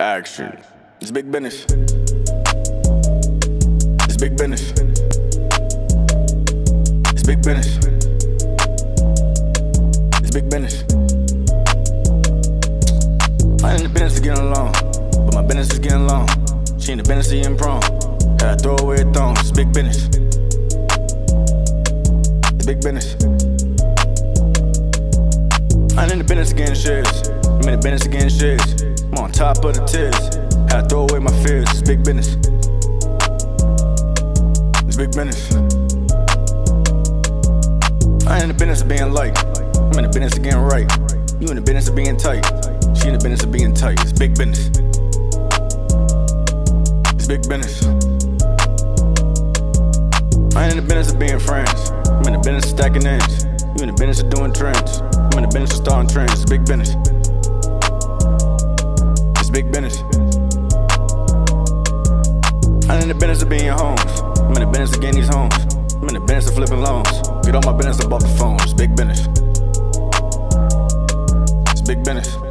Action. It's big business. It's big business. It's big business. It's big business. I ain't in the business of getting along, but my business is getting long. She in the business of getting prone. To throw away a thong. It's big business. It's big business. I ain't in the business getting shares. I'm in the business getting shares. I'm on top of the tiers. Had to throw away my fears. It's big business. It's big business. I ain't in the business of being liked. I'm in the business of getting right. You in the business of being tight. She in the business of being tight. It's big business. It's big business. I ain't in the business of being friends. I'm in the business of stacking ends. You in the business of doing trends. I'm in the business of starting trends. It's big business. Big business. I ain't in the business of being homes. I'm in the business of getting these homes. I'm in the business of flipping loans. Get on my business about the phone. It's big business. It's big business.